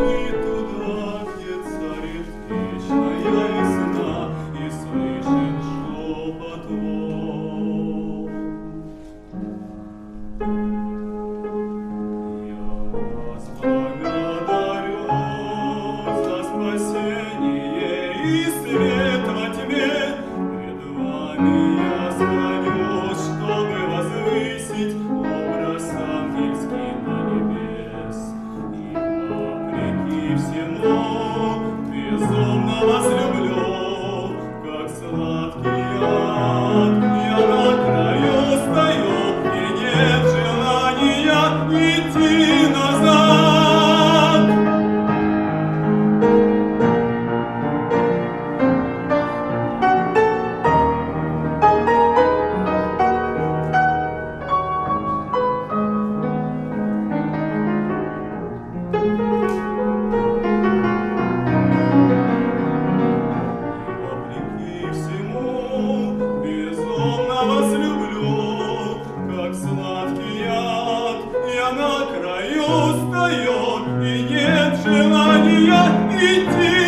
tudo Стою, и нет желания идти